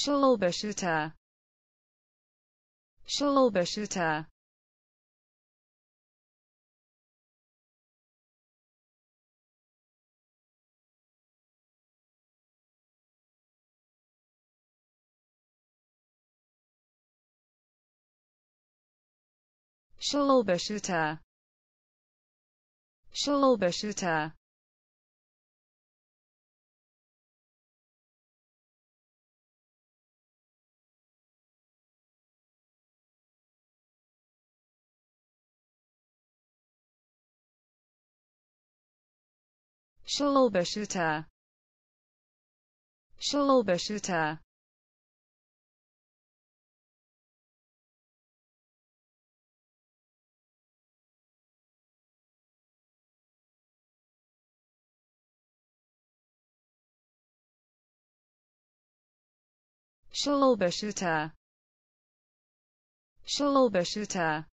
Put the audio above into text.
Schulbeschütter Schulbeschütter Schulbeschütter Schulbeschütter Schulbeschütter Schulbeschütter Schulbeschütter Schulbeschütter